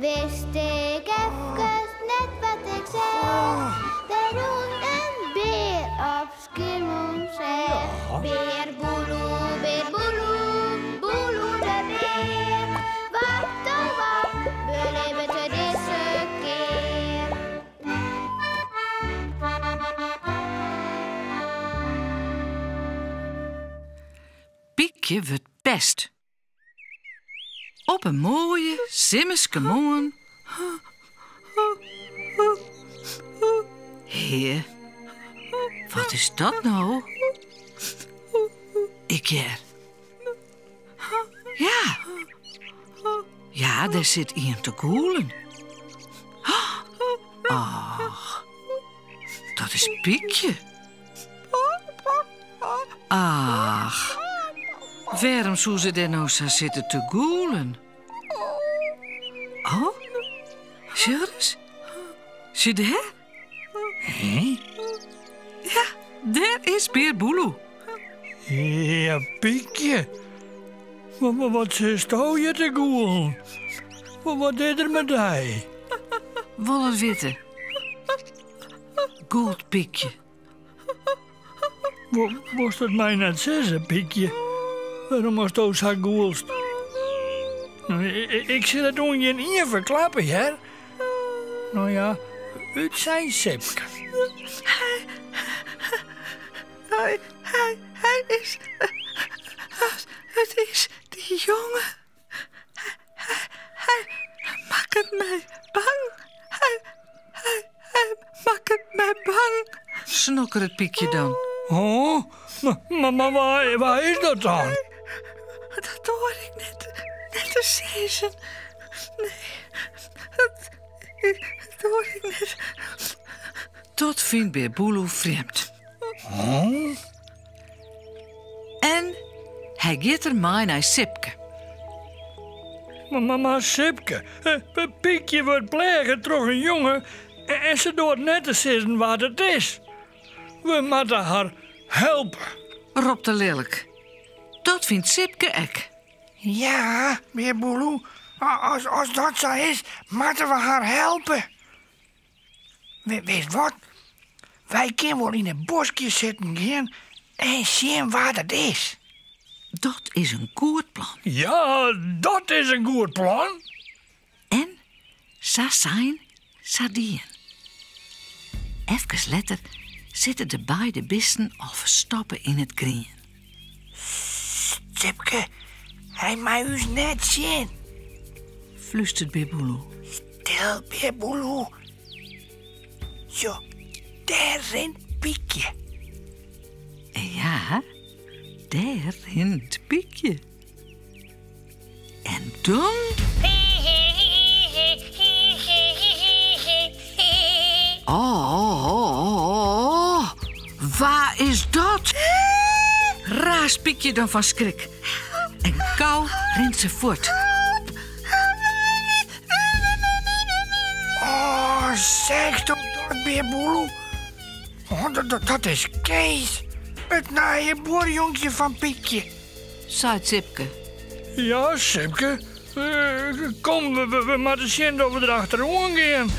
Wist ik even net wat ik zei. Beroen een beer op Skimoon zei. Beer boeloe, beer boeloe, boeloe de beer. Wat dan wat, we leven te deze keer. Piekje wordt best. Op een mooie, simmeske morgen. Heer, wat is dat nou? Ik er. Ja. Ja, daar zit iemand te koelen. Ach, dat is Piekje. Ach, waarom zou ze daar nou zo zitten te goelen? Oh, Sjurus? Zie je daar? Hé? Ja, daar is Beer Boeloe. Ja, Piekje. Wat, wat, zit je te goelen? Wat, wat deed er met hij? Wollen witte. Goed Piekje. Wa- Was dat mij net zeggen, Piekje? Waarom was het zo goelst? Nou, ik, ik- ik zal het in je verklappen, hè? Nou ja, het zijn Sipke. Hij, hij, hij is... Het is die jongen. Hij, hij, hij maakt mij bang. Hij, hij, hij maakt mij bang. Snokker het piekje dan. Oh, maar, maar, maar waar, waar is dat dan? Dat hoor ik net, net zeggen. Nee, dat, dat hoor ik net. Tot vindt Beer Boeloe vreemd. Oh? En hij gaat er mij naar Sipke. Maar, maar, maar Sipke, Piekje wordt plegen door een jongen en, ze doet net te zeggen wat het is. We moeten haar helpen. Rob de Lelijk. Dat vindt Sipke ek. Ja, meneer Boeloe. Als, als dat zo is, moeten we haar helpen. We, weet wat? Wij kunnen wel in een bosje zitten gaan en zien wat het is. Dat is een goed plan. Ja, dat is een goed plan. En sa zijn, sa dien. Even later zitten de beide bisten al verstoppen in het grien. Hij mag ons net zien. Fluistert Biboeloe. Stil, Boeloe. Zo, daar rent Piekje. Ja, daar rent Piekje. En dan... Oh, oh, oh, oh. waar is dat? Raas Piekje dan van schrik. En kou rent ze voort. Oh, zeg toch meneer Boeloe. Oh, dat, dat, dat is Kees. Het naaie boerjonkje van Piekje. Zei Zipke. Ja, Sipke. Eh, kom, we, we, we moeten zien dat we er achterom gaan.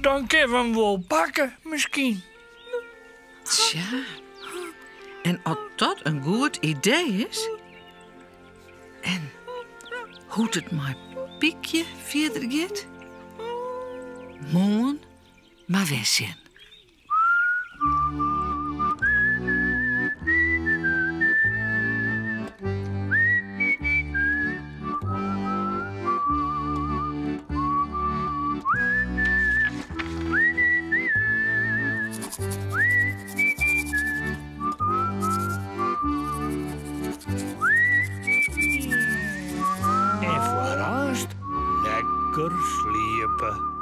Dan kunnen we hem wel pakken, misschien. Tja. En als dat een goed idee is. En hoe het maar piekje verder gaat. Moon, maar wezen. En